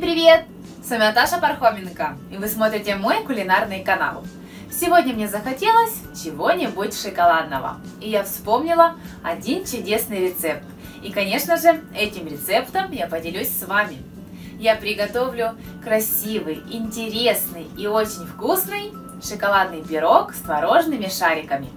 привет! С вами Наташа Пархоменко, и вы смотрите мой кулинарный канал. Сегодня мне захотелось чего-нибудь шоколадного, и я вспомнила один чудесный рецепт. И, конечно же, этим рецептом я поделюсь с вами. Я приготовлю красивый, интересный и очень вкусный шоколадный пирог с творожными шариками.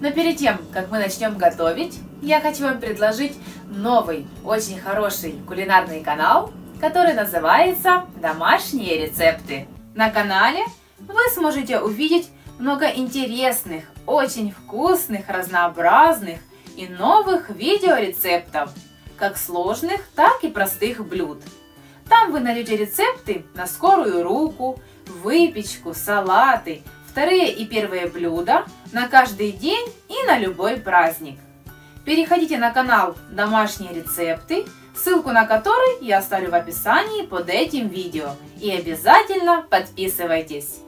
Но перед тем, как мы начнем готовить, я хочу вам предложить новый, очень хороший кулинарный канал – который называется «Домашние рецепты». На канале вы сможете увидеть много интересных, очень вкусных, разнообразных и новых видеорецептов, как сложных, так и простых блюд. Там вы найдете рецепты на скорую руку, выпечку, салаты, вторые и первые блюда на каждый день и на любой праздник. Переходите на канал «Домашние рецепты» ссылку на который я оставлю в описании под этим видео. И обязательно подписывайтесь!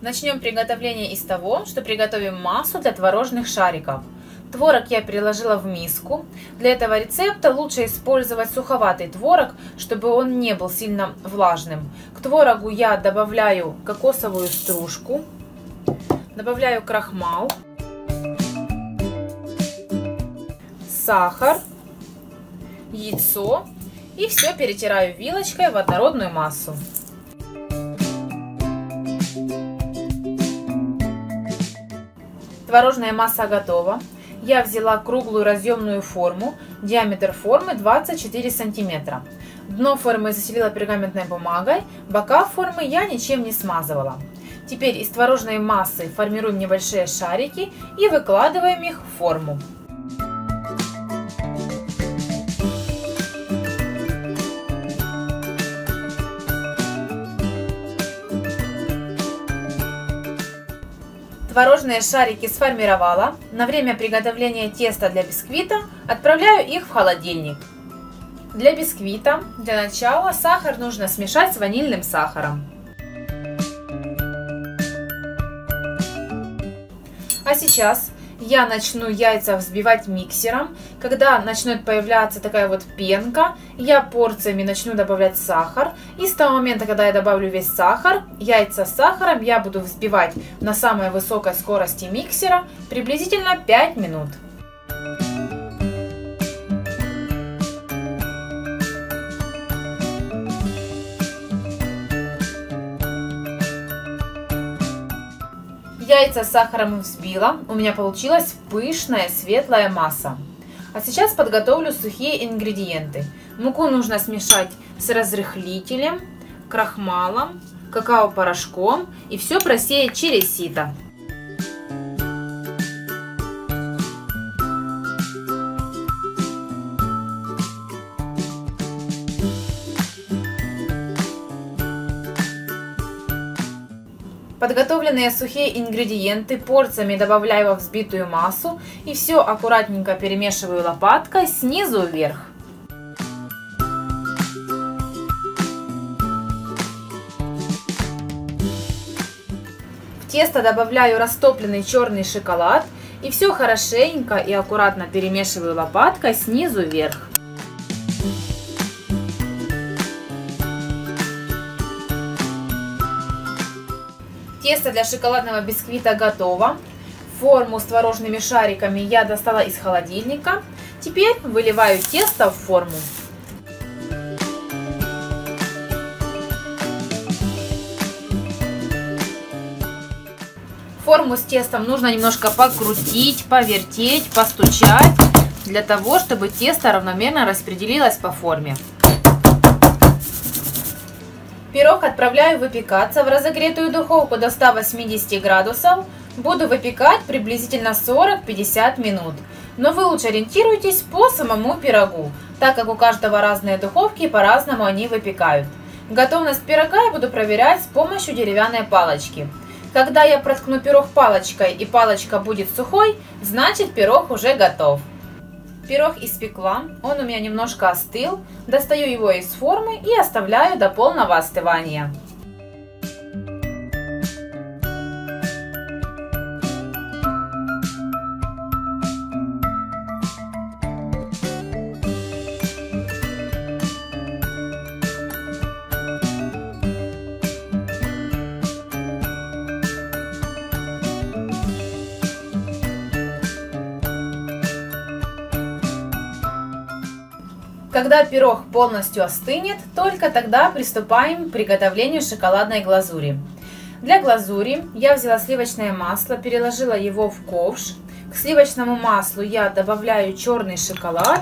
Начнем приготовление из того, что приготовим массу для творожных шариков. Творог я переложила в миску. Для этого рецепта лучше использовать суховатый творог, чтобы он не был сильно влажным. К творогу я добавляю кокосовую стружку, добавляю крахмал, сахар, яйцо и все перетираю вилочкой в однородную массу. Творожная масса готова. Я взяла круглую разъемную форму, диаметр формы 24 сантиметра. Дно формы заселила пергаментной бумагой, бока формы я ничем не смазывала. Теперь из творожной массы формируем небольшие шарики и выкладываем их в форму. Творожные шарики сформировала. На время приготовления теста для бисквита отправляю их в холодильник. Для бисквита для начала сахар нужно смешать с ванильным сахаром. А сейчас я начну яйца взбивать миксером. Когда начнет появляться такая вот пенка, я порциями начну добавлять сахар. И с того момента, когда я добавлю весь сахар, яйца с сахаром я буду взбивать на самой высокой скорости миксера приблизительно 5 минут. Яйца с сахаром взбила. У меня получилась пышная светлая масса. А сейчас подготовлю сухие ингредиенты. Муку нужно смешать с разрыхлителем, крахмалом, какао-порошком и все просеять через сито. Подготовленные сухие ингредиенты порциями добавляю во взбитую массу и все аккуратненько перемешиваю лопаткой снизу вверх. В тесто добавляю растопленный черный шоколад и все хорошенько и аккуратно перемешиваю лопаткой снизу вверх. Тесто для шоколадного бисквита готово. Форму с творожными шариками я достала из холодильника. Теперь выливаю тесто в форму. Форму с тестом нужно немножко покрутить, повертеть, постучать, для того, чтобы тесто равномерно распределилось по форме. Пирог отправляю выпекаться в разогретую духовку до 180 градусов. Буду выпекать приблизительно 40-50 минут. Но вы лучше ориентируйтесь по самому пирогу, так как у каждого разные духовки и по-разному они выпекают. Готовность пирога я буду проверять с помощью деревянной палочки. Когда я проткну пирог палочкой и палочка будет сухой, значит пирог уже готов. Пирог испекла, он у меня немножко остыл. Достаю его из формы и оставляю до полного остывания. Когда пирог полностью остынет, только тогда приступаем к приготовлению шоколадной глазури. Для глазури я взяла сливочное масло, переложила его в ковш. К сливочному маслу я добавляю черный шоколад.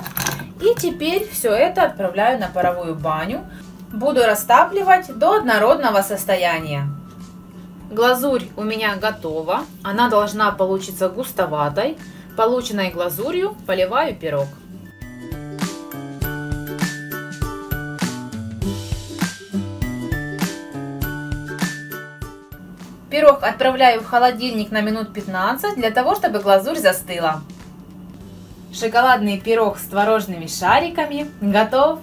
И теперь все это отправляю на паровую баню. Буду растапливать до однородного состояния. Глазурь у меня готова. Она должна получиться густоватой. Полученной глазурью поливаю пирог. Пирог отправляю в холодильник на минут 15 для того, чтобы глазурь застыла. Шоколадный пирог с творожными шариками готов.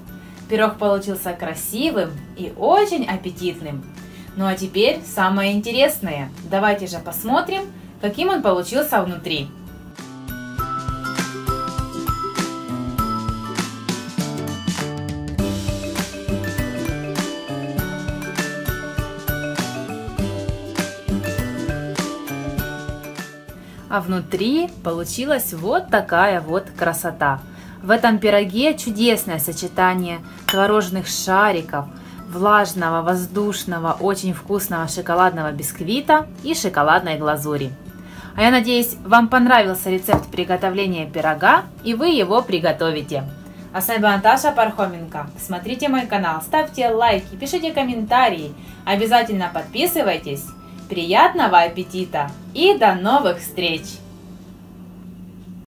Пирог получился красивым и очень аппетитным. Ну а теперь самое интересное. Давайте же посмотрим, каким он получился внутри. А внутри получилась вот такая вот красота. В этом пироге чудесное сочетание творожных шариков, влажного, воздушного, очень вкусного шоколадного бисквита и шоколадной глазури. А я надеюсь, вам понравился рецепт приготовления пирога и вы его приготовите. А с вами была Наташа Пархоменко. Смотрите мой канал, ставьте лайки, пишите комментарии, обязательно подписывайтесь. Приятного аппетита и до новых встреч!